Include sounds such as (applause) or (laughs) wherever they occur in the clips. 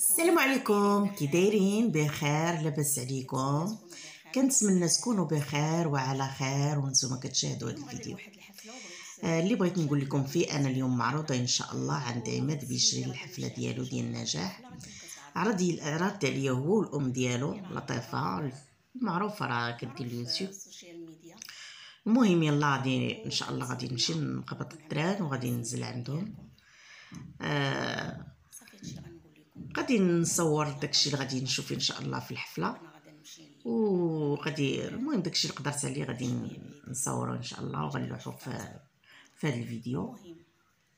السلام عليكم. كي دايرين؟ بخير لاباس عليكم. كنتمنى تكونوا بخير وعلى خير وأنتم كتشاهدوا هذا الفيديو. آه اللي بغيت نقول لكم فيه أنا اليوم معروضة إن شاء الله عند عماد بيشري الحفلة ديالو ديال النجاح. عرض عرض عليا هو والأم ديالو لطيفة معروفة راه كدير اليوتيوب المهم يلا غادي إن شاء الله غادي نمشي نقبض الدران وغادي ننزل عندهم. آه غادي نصور داكشي اللي غادي نشوف إن شاء الله في الحفلة. وغادي المهم داكشي اللي قدرت عليه غادي نصورو إن شاء الله وغنلوحو في في هذا الفيديو.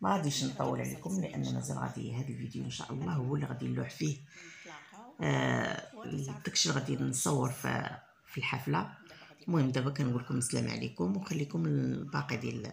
ما غاديش نطول عليكم لأن مازال غادي هذا الفيديو إن شاء الله هو اللي غادي نلوح فيه. آه داكشي اللي غادي نصور في في الحفلة. المهم دابا كنقول لكم السلام عليكم وخليكم الباقي ديال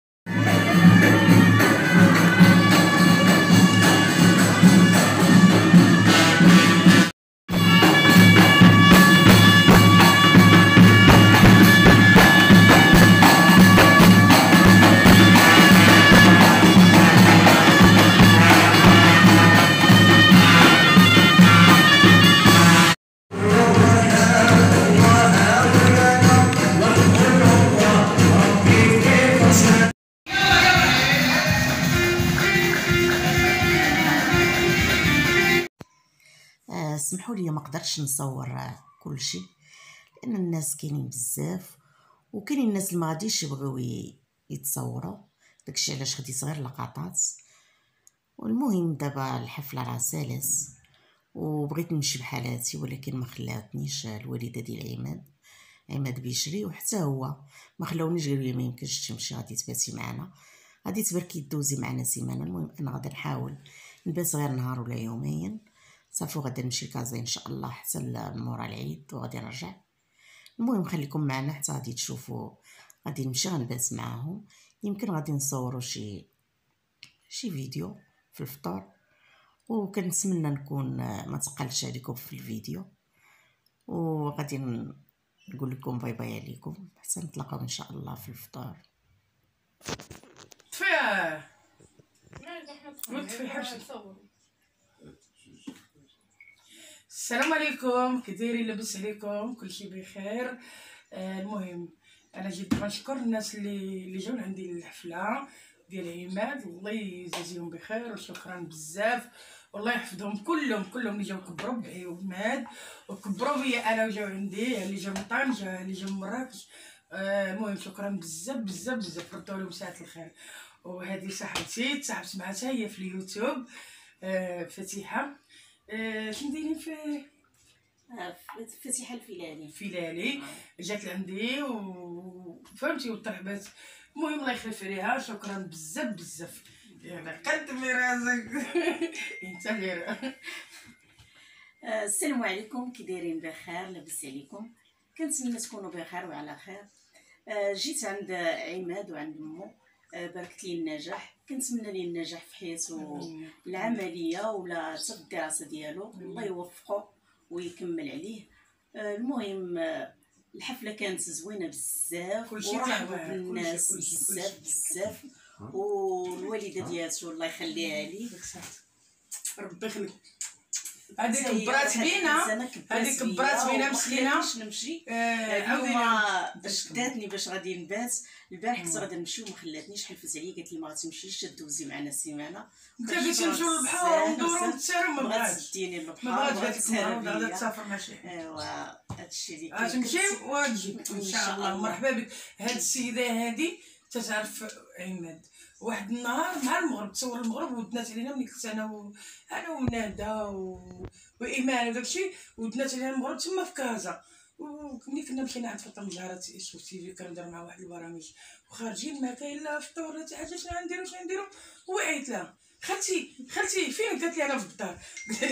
سمحوا لي ما قدرتش نصور كل شيء لأن الناس كاينين بزاف وكاينين الناس اللي ما غاديش يبغيو يتصوروا. داكشي علاش خديت صغير لقطات. والمهم دابا الحفلة راه سالس وبغيت نمشي بحالاتي ولكن ما خلاتنيش الوالدة ديال عماد. عماد بيشري وحتى هو ما خلاونيش قالوا ما يمكنش تمشي غادي تباتي معنا. غادي تبركي دوزي معنا سيمانة. المهم أنا غادي نحاول نبات غير نهار ولا يومين. صافي غادي نمشي لكازا إن شاء الله حتى مورا العيد وغادي نرجع. المهم خليكم معنا حتى غادي تشوفوا غادي نمشي غنبات معاهم. يمكن غادي نصوروا شي شي فيديو في الفطور. وكنتمنى نكون ما تقلش عليكم في الفيديو. وغادي نقول لكم bye bye عليكم. حتى نتلاقاو إن شاء الله في الفطور. فيه السلام عليكم كديرين لاباس عليكم كلشي بخير. آه المهم أنا جيت كنشكر الناس اللي اللي جاو عندي للحفلة ديال عماد. الله يجازيهم بخير وشكرا بزاف. والله يحفظهم كلهم كلهم اللي جاو كبروا بعماد وكبروا بيا أنا وجاو عندي اللي جا من طنجه اللي جا من مراكش. آه، المهم شكرا بزاف بزاف بزاف. ردوا لهم ساعة الخير. وهذه صاحبتي تصاحبت معها هي في اليوتيوب. آه فتيحه شنو دايرين في؟ فتيحه الفلاني. فيلالي جات لعندي وفهمتي وترحبات المهم الله يخلف عليها شكرا بزاف بزاف. يلا قدمي راسك (laughs) انت غير السلام عليكم. كي دايرين بخير لاباس عليكم. كنتمنى تكونوا بخير وعلى خير. آه، جيت عند عماد وعند مو. آه، باركت لي النجاح. كنتمنى ليه النجاح في حياته العملية ولا حتى في الدراسه ديالو الله يوفقه ويكمل عليه. آه، المهم الحفلة كانت زوينة بزاف ورحبوا بالناس بزاف بزاف. والوالدة ديالته الله يخليها ليه ربي يخليك هذيك كبرات بينا هذيك كبرات بينا. مسكينه باش نمشي. اليوم باش داتني باش غادي نبات. البارح كنت غادي نمشي وما خلاتنيش حلفت عليا. قالت لي ما غاتمشيش تدوزي معنا سيمانه انت بغيتي نمشيو للبحر وندورو نتسالو ما بغاتش. تديني للبحر ما بغاتش غادي تسافر ماشي. أيوا هادشي اللي غتمشي وتجي إن شاء الله. مرحبا بك. هاد السيدة هادي تتعرف عماد. واحد النهار مع المغرب تصور المغرب ودنات علينا ملي كنت أنا و... أنا ومنادى و... وإيمان وداكشي ودنات علينا المغرب تما في كازا. وملي كنا مشينا عند فاطمة الجارات شوف تي في كندير مع واحد البرامج. وخارجين ما كاين لا فطور لا حاجة شنو غنديرو شنو نديرو وعيت لها. خالتي خالتي فين قالت لي أنا في الدار؟ قال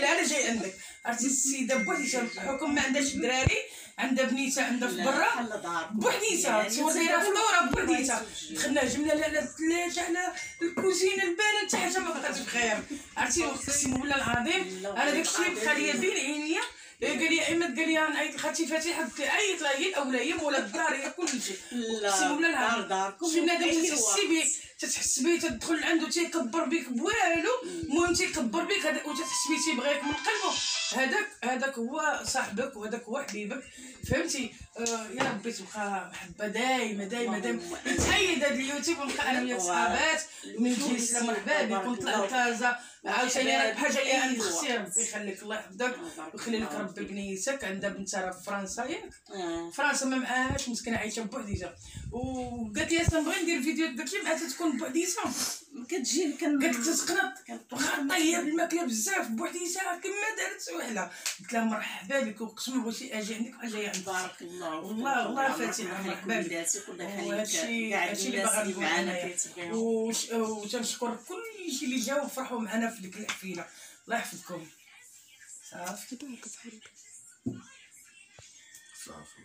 لها أنا جاي عندك. عرفتي السيدة بوحديتها الحكم ما عندهاش الدراري عندها بنيته عندها في برا بوحديتها. تصور دايرة فلورا بوحديتها. دخلنا جبنا لها الثلاجه على الكوزينه البان تاع حتى ما بقات بخير عرفتي أقسم بالله العظيم أنا داكشي بقى ليا بين عينيا. قال لي عماد قال لي نعيط لخالتي فاتحه قلت لها عيط لها هي الاولى هي مولا الدار هي كل شيء. أقسم بالله العظيم. شي بنادم تحسي به تتحس به تدخل عنده تيكبر بك بوالو. المهم تيكبر بك وتتحس به تيبغيك من قلبه. هذاك هذاك هو صاحبك وهذاك هو حبيبك. فهمتي؟ آه يا ربي تبقى محبه دايمة دايمة دايمة. نتحيد هذا اليوتيوب ونبقى أنا وياك صحابات من جلس مرحبا بك ونطلع لكازا عاوتاني راك بحاجه اللي عندك خصي ربي يخليك الله يحفظك ويخلي لك ربي بنيتك. عندها بنتها راه في فرنسا ياك. فرنسا ما معاهاش مسكينة عايشة بوحديتها وقالت لي أصلا نبغي ندير فيديو داكشي معها تكون بوحديتها كتجي قالت تتقنط واخا طيب الماكلة بزاف بوحديتها كما دارت وحده قلت لها مرحبا بك وقسم بغيتي أجي عندك أجي عندك. بارك الله والله والله فاتحة مرحبا بك. هادشي اللي نقول أنايا. وتنشكر كل شي اللي جاو وفرحوا معنا في ديك الحفيلة. الله يحفظكم. صافي. صافي.